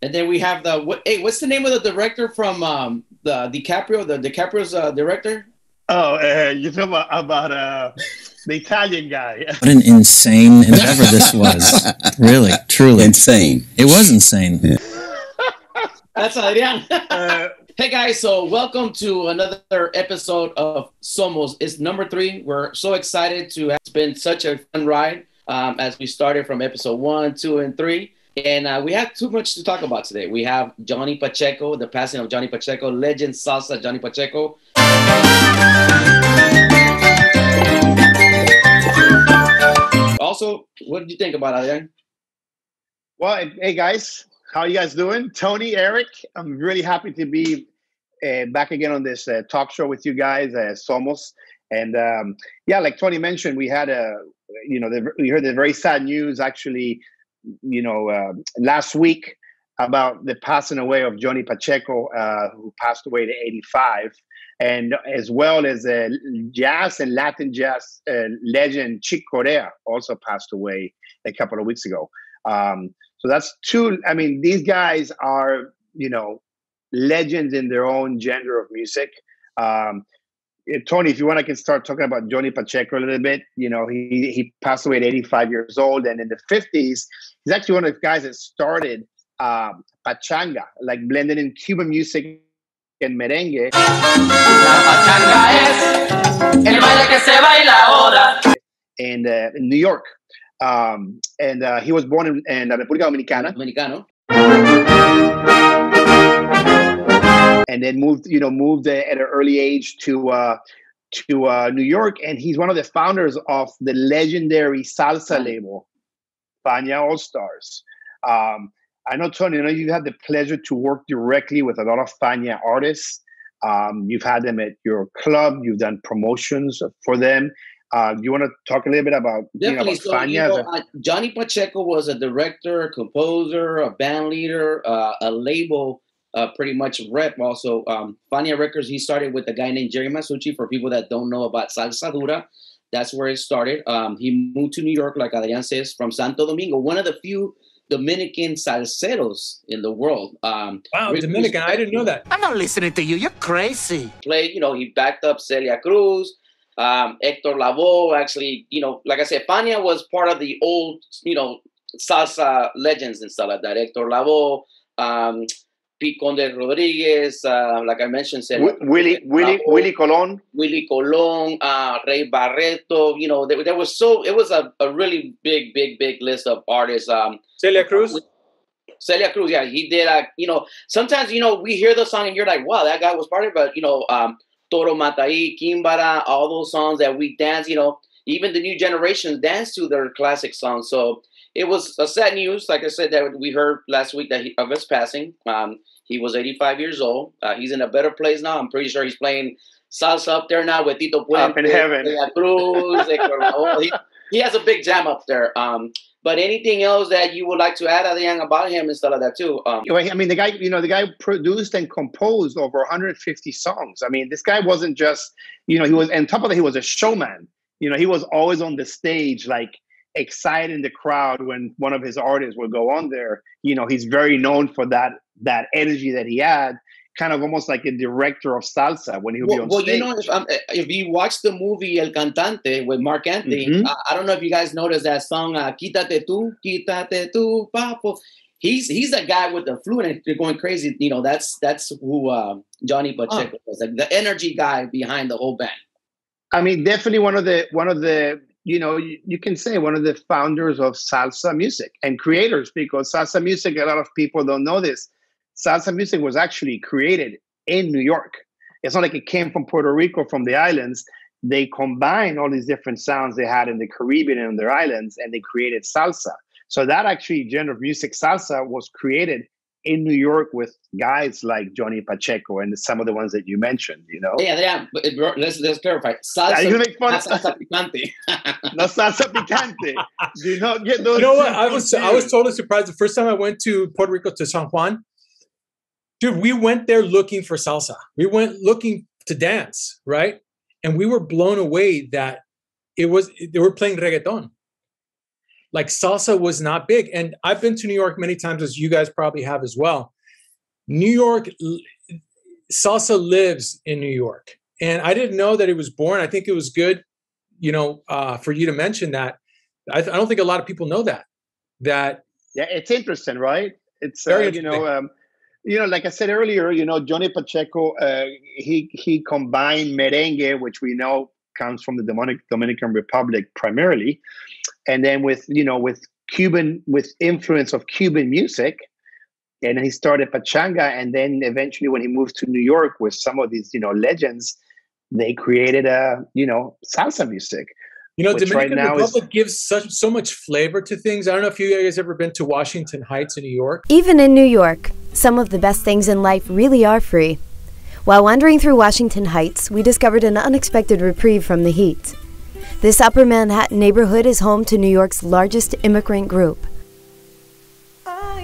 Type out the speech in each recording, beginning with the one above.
And then we have the what? Hey, what's the name of the director from um, the DiCaprio? The DiCaprio's uh, director. Oh, uh, you're talking about, about uh, the Italian guy. What an insane endeavor this was. Really, truly. Insane. It was insane. That's Adrian. Uh, hey guys, so welcome to another episode of Somos. It's number three. We're so excited to have It's been such a fun ride um, as we started from episode one, two, and three. And uh, we have too much to talk about today. We have Johnny Pacheco, the passing of Johnny Pacheco, legend salsa Johnny Pacheco. Also, what did you think about Adrian? well, hey guys, how you guys doing? Tony, Eric, I'm really happy to be uh, back again on this uh, talk show with you guys, uh, Somos. And um, yeah, like Tony mentioned, we had a, you know, the, we heard the very sad news actually, you know, uh, last week about the passing away of Johnny Pacheco, uh, who passed away at 85, and as well as uh, jazz and Latin jazz uh, legend Chick Corea also passed away a couple of weeks ago. Um, so that's two. I mean, these guys are, you know, legends in their own genre of music. Um, Tony, if you want, I can start talking about Johnny Pacheco a little bit. You know, he he passed away at 85 years old, and in the 50s, he's actually one of the guys that started um, pachanga, like blending in Cuban music and merengue. And uh, in New York, um, and uh, he was born in, in la República Dominicana, Dominicano. And then moved, you know, moved at an early age to uh, to uh, New York, and he's one of the founders of the legendary salsa label, Fania All Stars. Um, I know Tony. I know you've had the pleasure to work directly with a lot of Fania artists. Um, you've had them at your club. You've done promotions for them. Uh, do you want to talk a little bit about you know, Definitely. about So, Fania? you know, uh, Johnny Pacheco was a director, a composer, a band leader, uh, a label, uh, pretty much rep. Also, um, Fania Records. He started with a guy named Jerry Masucci. For people that don't know about salsa dura, that's where it started. Um, he moved to New York, like Adrian says, from Santo Domingo, one of the few Dominican salseros in the world. Um, Wow, Really Dominican. I didn't know that. I'm not listening to you. You're crazy. played, you know, he backed up Celia Cruz, um, Hector Lavoe. Actually, you know, like I said, Fania was part of the old, you know, salsa legends and stuff like that. Hector Lavoe, um, Pete Conde Rodriguez, uh, like I mentioned, Celia Wi- Willie Cruz, Willie Lavoe, Willie Colon. Willie Colon, uh, Ray Barretto. You know, there, there was so it was a, a really big, big, big list of artists. Um, Celia Cruz. Celia Cruz, yeah, he did. Uh, you know, sometimes you know we hear the song and you're like, wow, that guy was part of it. But you know, um, Toro Matai, Quimbara, all those songs that we dance. You know, even the new generations dance to their classic songs. So it was a sad news, like I said, that we heard last week that he, of his passing. Um, he was 85 years old. Uh, he's in a better place now. I'm pretty sure he's playing salsa up there now with Tito Puente, Up in heaven. Cruz, he, he has a big jam up there. Um, but anything else that you would like to add, Adrian, about him and stuff like that too? Um, I mean, the guy, you know, the guy produced and composed over 150 songs. I mean, this guy wasn't just, you know, he was, and top of that, he was a showman. You know, he was always on the stage, like exciting the crowd when one of his artists would go on there. You know, he's very known for that that energy that he had, kind of almost like a director of salsa when he would be well, on well, stage. you know, if, um, if you watch the movie El Cantante with Marc Anthony, Mhm. I, I don't know if you guys noticed that song, uh, Quítate tú, quítate tú, papo. He's he's the guy with the flute and they're going crazy. You know, that's that's who uh, Johnny Pacheco was, like the energy guy behind the whole band. I mean, definitely one of the one of the you know you, you can say one of the founders of salsa music and creators because salsa music. A lot of people don't know this. Salsa music was actually created in New York. It's not like it came from Puerto Rico from the islands. They combined all these different sounds they had in the Caribbean and their islands, and they created salsa. So that actually genre of music, salsa, was created in New York with guys like Johnny Pacheco and some of the ones that you mentioned. You know, Yeah, Adrian, but, let's let's clarify. Are you make fun of salsa picante. No salsa picante. Do not get those. You know what? two I was I was totally surprised the first time I went to Puerto Rico to San Juan. Dude, we went there looking for salsa. We went looking to dance, right? And we were blown away that it was they were playing reggaeton. Like salsa was not big. And I've been to New York many times, as you guys probably have as well. New York, salsa lives in New York. And I didn't know that it was born. I think it was good, you know, uh, for you to mention that. I, th- I, don't think a lot of people know that. That yeah, it's interesting, right? It's uh, you know, um, you know, like I said earlier, you know, Johnny Pacheco, uh, he he combined merengue, which we know comes from the Dominic, Dominican Republic primarily, and then with you know with Cuban with influence of Cuban music, and he started pachanga, and then eventually when he moved to New York with some of these you know legends, they created a you know salsa music. You know, Dominican right Republic is, gives such so much flavor to things. I don't know if you guys ever been to Washington Heights in New York. Even in New York, some of the best things in life really are free. While wandering through Washington Heights, we discovered an unexpected reprieve from the heat. This Upper Manhattan neighborhood is home to New York's largest immigrant group.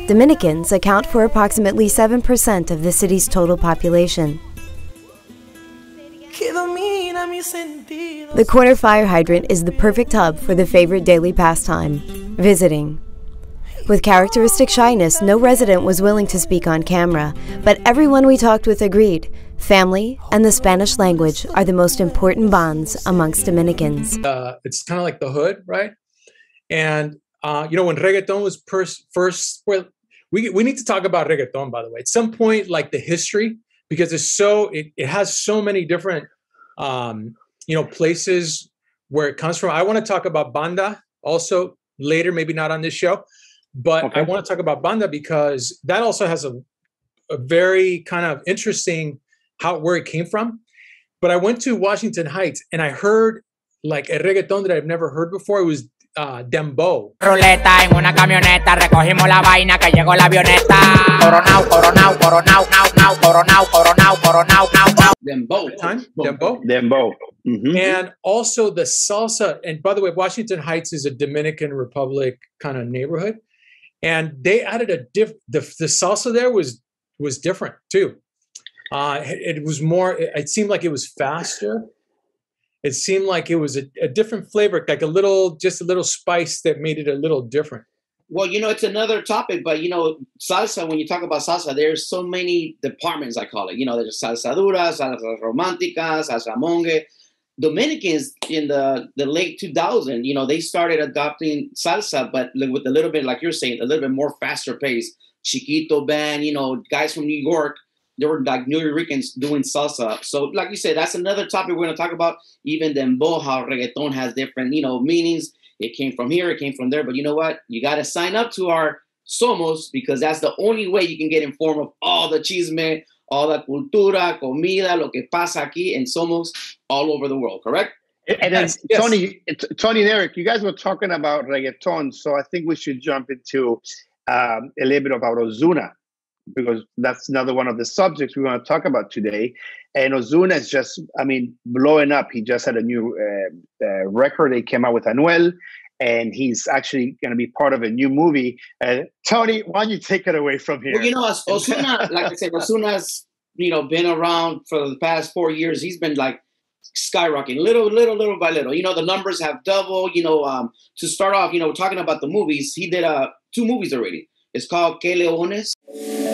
Dominicans account for approximately 7% of the city's total population. The corner fire hydrant is the perfect hub for the favorite daily pastime, visiting. With characteristic shyness, no resident was willing to speak on camera, but everyone we talked with agreed family and the Spanish language are the most important bonds amongst Dominicans. Uh, it's kind of like the hood, right? And, uh, you know, when reggaeton was pers- first, well, we, we need to talk about reggaeton, by the way. At some point, like the history, because it's so, it, it has so many different um, you know, places where it comes from. I want to talk about banda also later, maybe not on this show, but okay. I want to talk about banda because that also has a, a very kind of interesting how where it came from. But I went to Washington Heights and I heard like a reggaeton that I've never heard before. It was uh, Dembow. Ruleta en una camioneta, recogimos la vaina que llegó la avioneta. Coronao, coronao, coronao, now, now, coronao, coronao, coronao, now, now. Dembow. Time? Dembow. Dembow. Mm-hmm. And also the salsa. And by the way, Washington Heights is a Dominican Republic kind of neighborhood. And they added a diff. The, the salsa there was was different too. Uh, it, was more. It, it seemed like it was faster it seemed like it was a, a different flavor, like a little, just a little spice that made it a little different. Well, you know, it's another topic, but you know, salsa, when you talk about salsa, there's so many departments, I call it. You know, there's salsa dura, salsa romántica, salsa monge. Dominicans in the, the late 2000, you know, they started adopting salsa, but with a little bit, like you're saying, a little bit more faster pace. Chiquito band, you know, guys from New York there were like New Yorkers doing salsa. So, like you said, that's another topic we're going to talk about. Even dembow, how reggaeton has different, you know, meanings. It came from here, it came from there. But you know what? You got to sign up to our Somos because that's the only way you can get informed of all the chisme, all the cultura, comida, lo que pasa aquí en Somos all over the world. Correct? And then yes, Tony. Tony and Eric, you guys were talking about reggaeton, so I think we should jump into um, a little bit about Ozuna because that's another one of the subjects we want to talk about today. And Ozuna is just, I mean, blowing up. He just had a new uh, uh, record. They came out with Anuel, and he's actually going to be part of a new movie. Uh, Tony, why don't you take it away from here? Well, you know, Ozuna, like I said, Ozuna's you know been around for the past four years. He's been like skyrocketing little, little, little by little. You know, the numbers have doubled. You know, um, to start off, you know, talking about the movies, he did uh, two movies already. It's called Que Leones.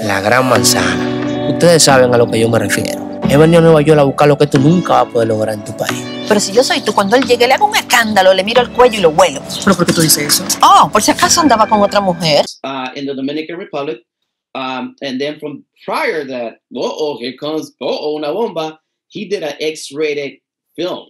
La Gran Manzana. Ustedes saben a lo que yo me refiero. He venido a Nueva York a buscar lo que tú nunca vas a poder lograr en tu país. Pero si yo soy tú, cuando él llegue le hago un escándalo, le miro el cuello y lo vuelo. ¿Pero por qué tú dices eso? Oh, por si acaso andaba con otra mujer. Uh, in the Dominican Republic. Um, and then from prior that, oh, oh, here comes, oh, oh, una bomba, he did an X-rated film.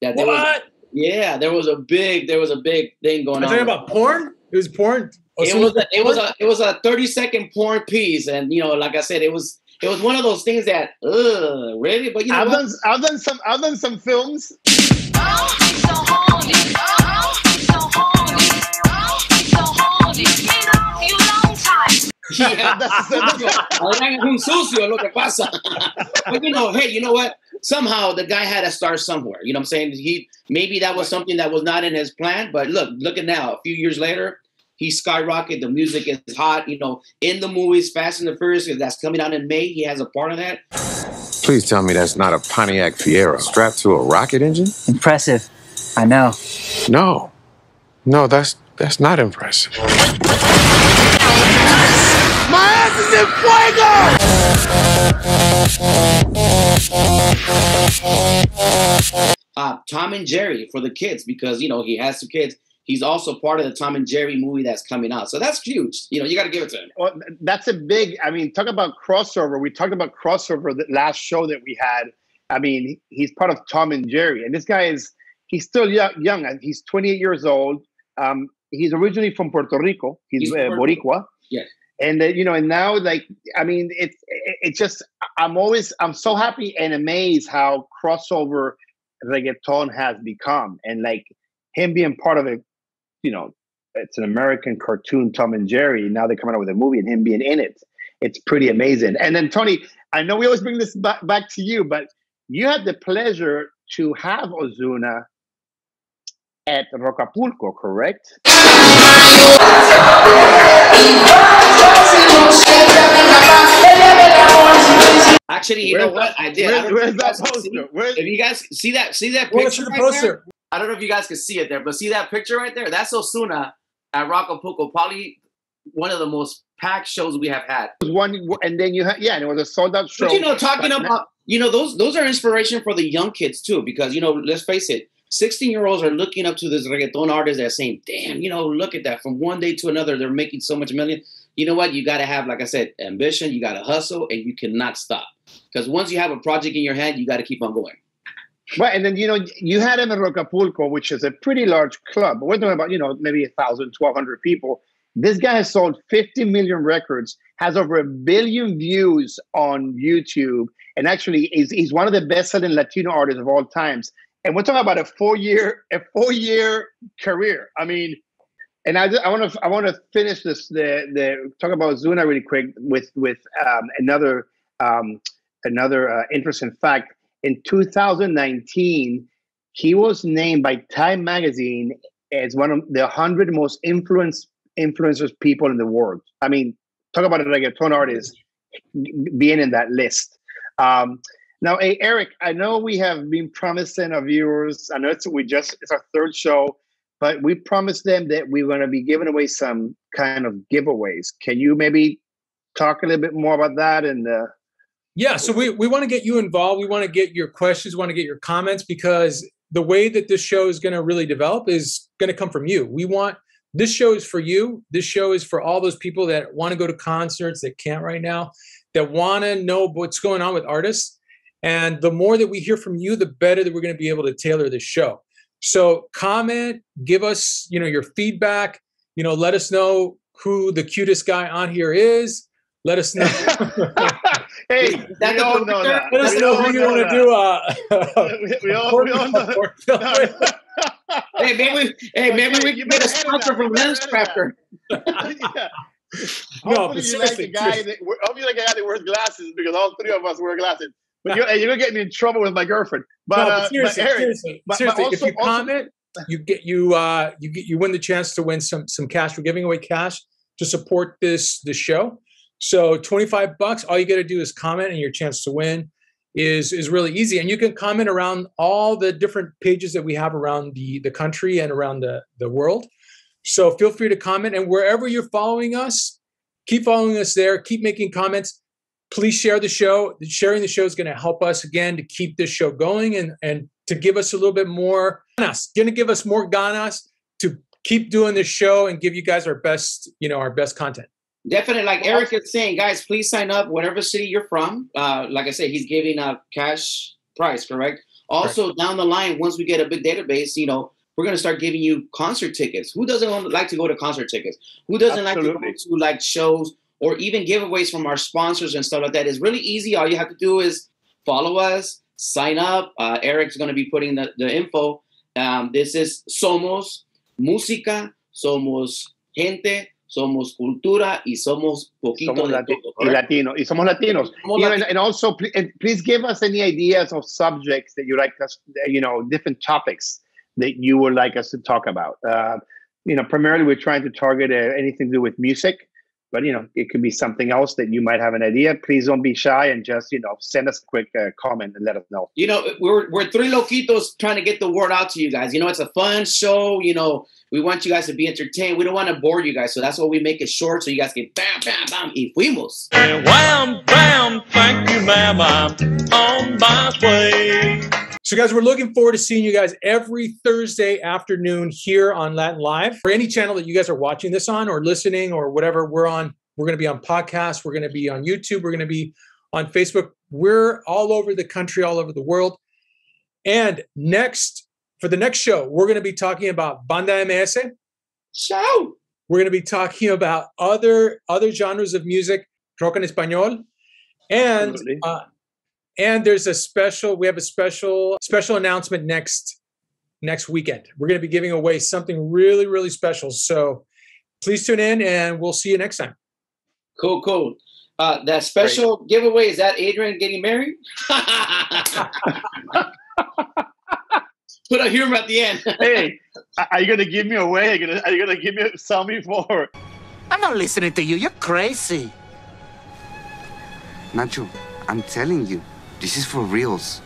That what? Was, yeah, there was a big there was a big thing going on. Talking about porn? It was porn. Oh, it was a, it was a it was a thirty second porn piece, and you know, like I said, it was it was one of those things that, ugh, really. But you know, I've done I've done some I've done some films. yeah, that's, un sucio lo que pasa. but you know, hey, you know what? Somehow the guy had to start somewhere. You know what I'm saying? He maybe that was something that was not in his plan, but look, look at now. A few years later, he skyrocketed. The music is hot. You know, in the movies, Fast and the Furious, that's coming out in May. He has a part of that. Please tell me that's not a Pontiac Fiero strapped to a rocket engine. Impressive. I know. No. No, that's that's not impressive. My ass is in fuego! Tom and Jerry for the kids because you know he has two kids. He's also part of the Tom and Jerry movie that's coming out, so that's huge. You know, you got to give it to him. Well, that's a big. I mean, talk about crossover. We talked about crossover the last show that we had. I mean, he's part of Tom and Jerry, and this guy is he's still young. young. He's 28 years old. Um, he's originally from Puerto Rico. He's, He's uh, Boricua. Yes. And uh, you know, and now like I mean, it's it, it just I'm always I'm so happy and amazed how crossover reggaeton has become, and like him being part of it. You know, it's an American cartoon, Tom and Jerry. Now they're coming out with a movie, and him being in it, it's pretty amazing. And then Tony, I know we always bring this back back to you, but you had the pleasure to have Ozuna at Rocapulco, correct? Actually, you Where's know what? that- I did. where- I where's if you that guys poster? see- If you guys see that, see that picture right poster. there? I don't know if you guys can see it there, but see that picture right there? That's Ozuna at Rocapulco. Probably one of the most packed shows we have had. It was one, and then you had yeah, and it was a sold out show. But you know, talking but- about you know those those are inspiration for the young kids too, because you know, let's face it, sixteen year olds are looking up to this reggaeton artist. They're saying, "Damn, you know, look at that! From one day to another, they're making so much million." You know what? You got to have, like I said, ambition. You got to hustle, and you cannot stop. Because once you have a project in your hand, you got to keep on going. Right, and then you know you had him in Rocapulco, which is a pretty large club. We're talking about you know maybe a thousand, twelve hundred people. This guy has sold 50 million records, has over a billion views on YouTube, and actually is he's one of the best-selling Latino artists of all times. And we're talking about a four-year a four-year career. I mean, and I I want to I want to finish this the the talk about Zuna really quick with with um, another um, another uh, interesting fact. In 2019, he was named by Time Magazine as one of the 100 most influenced influencers people in the world. I mean, talk about a reggaeton artist being in that list. Um, now, hey, Eric, I know we have been promising our viewers. I know it's we just it's our third show, but we promised them that we're going to be giving away some kind of giveaways. Can you maybe talk a little bit more about that? And uh, Yeah, so we, we want to get you involved. We want to get your questions, we want to get your comments because the way that this show is going to really develop is going to come from you. We want this show is for you. This show is for all those people that want to go to concerts that can't right now, that want to know what's going on with artists. And the more that we hear from you, the better that we're going to be able to tailor this show. So comment, give us, you know, your feedback, you know, let us know who the cutest guy on here is. Let us know. hey, That we all know that. Let us We know who you know want to do. Uh, we, we all, we all know. Hey, maybe, hey, maybe Okay, we you can get a better sponsor that. from You better Lens. Crafter. yeah. No, Hopefully but you seriously, like the guy seriously. that hopefully you like the guy that wears glasses because all three of us wear glasses. But you're, you're gonna get me in trouble with my girlfriend. But, no, uh, but but seriously, Eric, seriously, but- but seriously, if also- you also- comment, you get you uh you get you win the chance to win some some cash. We're giving away cash to support this this show. So 25 bucks, all you got to do is comment and your chance to win is is really easy and you can comment around all the different pages that we have around the the country and around the the world. So feel free to comment and wherever you're following us, keep following us there, keep making comments. Please share the show. Sharing the show is going to help us again to keep this show going and and to give us a little bit more ganas. Going to give us more ganas to keep doing this show and give you guys our best, you know, our best content. Definitely, like Eric is saying, guys, please sign up whatever city you're from. Uh, like I said, he's giving a cash price, correct? Also, down the line, once we get a big database, you know, we're gonna start giving you concert tickets. Who doesn't want, like to go to concert tickets? Who doesn't Absolutely. like to go to like shows or even giveaways from our sponsors and stuff like that is really easy. All you have to do is follow us, sign up. Uh, Eric's gonna be putting the, the info. Um, this is Somos Música, Somos Gente, Somos Cultura y Somos Poquito somos de todo. y? Latino, y somos Latinos. Somos You know, and, and also, pl- and please give us any ideas of subjects that you like us, you know, different topics that you would like us to talk about. Uh, you know, primarily we're trying to target uh, anything to do with music. But you know, it could be something else that you might have an idea. Please don't be shy and just you know send us a quick uh, comment and let us know. You know, we're we're three loquitos trying to get the word out to you guys. You know, it's a fun show. You know, we want you guys to be entertained. We don't want to bore you guys, so that's why we make it short, so you guys can bam, bam, bam, y fuimos. And wham, bam, thank you, ma'am. I'm on my way. So, guys, we're looking forward to seeing you guys every Thursday afternoon here on Latin Live. For any channel that you guys are watching this on or listening or whatever, we're on. We're going to be on podcasts. We're going to be on YouTube. We're going to be on Facebook. We're all over the country, all over the world. And next, for the next show, we're going to be talking about Banda MS. Show. We're going to be talking about other other genres of music, rock en español, and uh, and there's a special. We have a special special announcement next next weekend. We're going to be giving away something really really special. So please tune in, and we'll see you next time. Cool, cool. Uh, that special giveaway is that Adrian getting married? Put a humor at the end. hey, are you gonna give me away? Are you gonna, are you gonna give me sell me for? I'm not listening to you. You're crazy. Nacho, I'm telling you, this is for reals.